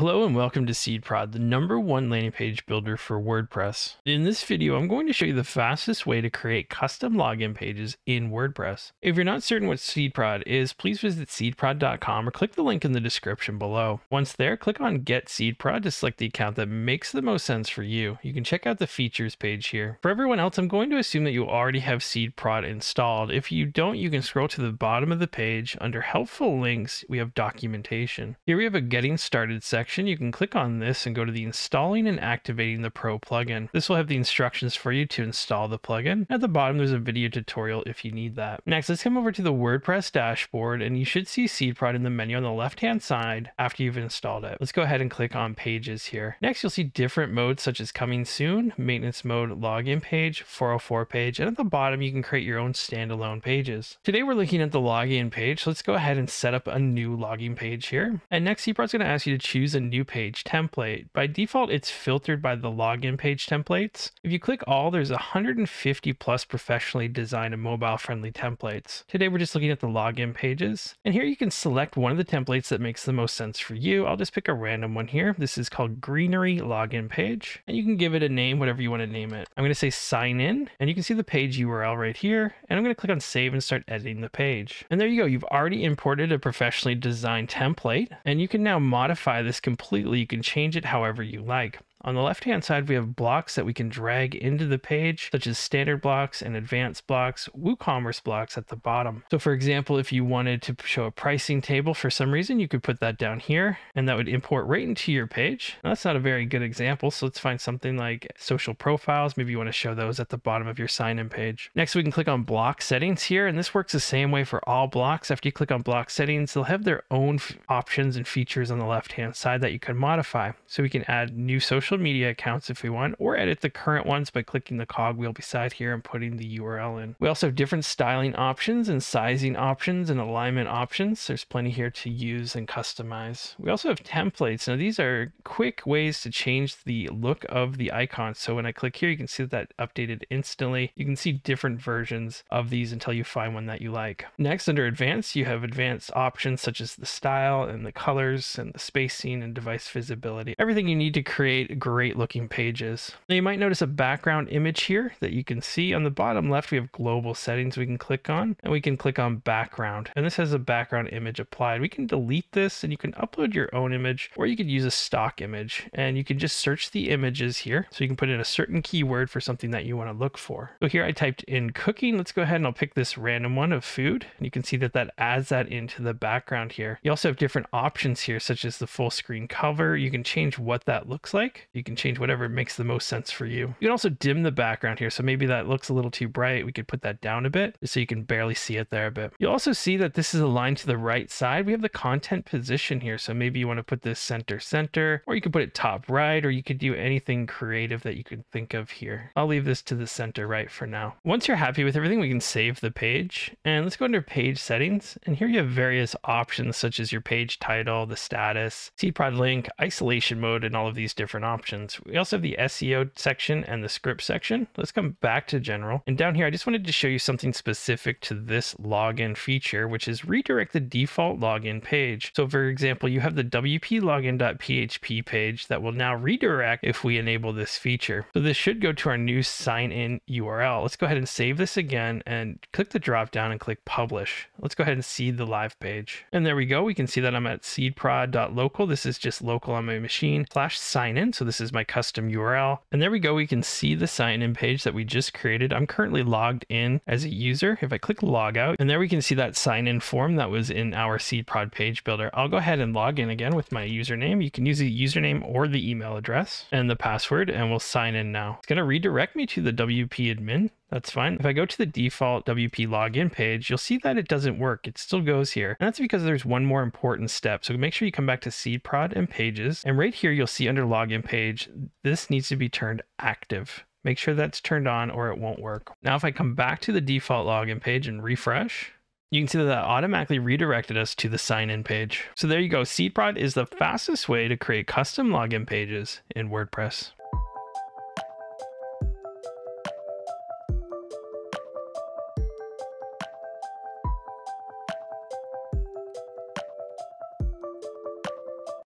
Hello and welcome to SeedProd, the number one landing page builder for WordPress. In this video, I'm going to show you the fastest way to create custom login pages in WordPress. If you're not certain what SeedProd is, please visit seedprod.com or click the link in the description below. Once there, click on Get SeedProd to select the account that makes the most sense for you. You can check out the features page here. For everyone else, I'm going to assume that you already have SeedProd installed. If you don't, you can scroll to the bottom of the page. Under Helpful Links, we have Documentation. Here we have a Getting Started section section, you can click on this and go to the installing and activating the Pro plugin. This will have the instructions for you to install the plugin. At the bottom, there's a video tutorial if you need that. Next, let's come over to the WordPress dashboard and you should see SeedProd in the menu on the left-hand side after you've installed it. Let's go ahead and click on pages here. Next, you'll see different modes such as coming soon, maintenance mode, login page, 404 page, and at the bottom, you can create your own standalone pages. Today, we're looking at the login page. So let's go ahead and set up a new login page here. And next, SeedProd's going to ask you to choose a a new page template. By default, it's filtered by the login page templates. If you click all, there's 150 plus professionally designed and mobile friendly templates. Today, we're just looking at the login pages. And here you can select one of the templates that makes the most sense for you. I'll just pick a random one here. This is called Greenery Login Page. And you can give it a name, whatever you want to name it. I'm going to say sign in, and you can see the page URL right here. And I'm going to click on save and start editing the page. And there you go. You've already imported a professionally designed template, and you can now modify this completely. You can change it however you like. On the left hand side, we have blocks that we can drag into the page, such as standard blocks and advanced blocks, WooCommerce blocks at the bottom. So for example, if you wanted to show a pricing table for some reason, you could put that down here and that would import right into your page. Now, that's not a very good example. So let's find something like social profiles. Maybe you want to show those at the bottom of your sign in page. Next, we can click on block settings here. And this works the same way for all blocks. After you click on block settings, they'll have their own options and features on the left hand side that you can modify. So we can add new social social media accounts if we want, or edit the current ones by clicking the cogwheel beside here and putting the URL in. We also have different styling options and sizing options and alignment options. There's plenty here to use and customize. We also have templates. Now these are quick ways to change the look of the icon. So when I click here, you can see that updated instantly. You can see different versions of these until you find one that you like. Next, under advanced, you have advanced options such as the style and the colors and the spacing and device visibility. Everything you need to create great looking pages. Now you might notice a background image here that you can see on the bottom left. We have global settings we can click on and we can click on background. And this has a background image applied. We can delete this and you can upload your own image or you could use a stock image and you can just search the images here. So you can put in a certain keyword for something that you want to look for. So here I typed in cooking. Let's go ahead and I'll pick this random one of food. And you can see that that adds that into the background here. You also have different options here, such as the full screen cover. You can change what that looks like. You can change whatever makes the most sense for you. You can also dim the background here. So maybe that looks a little too bright. We could put that down a bit so you can barely see it there a bit. You'll also see that this is aligned to the right side. We have the content position here. So maybe you want to put this center center, or you could put it top right, or you could do anything creative that you could think of here. I'll leave this to the center right for now. Once you're happy with everything, we can save the page and let's go under page settings. And here you have various options such as your page title, the status, SeedProd link, isolation mode, and all of these different options options. We also have the SEO section and the script section. Let's come back to general. And down here, I just wanted to show you something specific to this login feature, which is redirect the default login page. So for example, you have the WP login.php page that will now redirect if we enable this feature. So this should go to our new sign in URL. Let's go ahead and save this again and click the drop down and click publish. Let's go ahead and seed the live page. And there we go. We can see that I'm at seedprod.local. This is just local on my machine slash sign in. So this is my custom URL. And there we go. We can see the sign in page that we just created. I'm currently logged in as a user. If I click log out, and there we can see that sign in form that was in our SeedProd page builder. I'll go ahead and log in again with my username. You can use the username or the email address and the password, and we'll sign in now. It's going to redirect me to the WP admin. That's fine. If I go to the default WP login page, you'll see that it doesn't work. It still goes here. And that's because there's one more important step. So make sure you come back to SeedProd and pages. And right here, you'll see under login page, this needs to be turned active. Make sure that's turned on or it won't work. Now, if I come back to the default login page and refresh, you can see that that automatically redirected us to the sign in page. So there you go. SeedProd is the fastest way to create custom login pages in WordPress.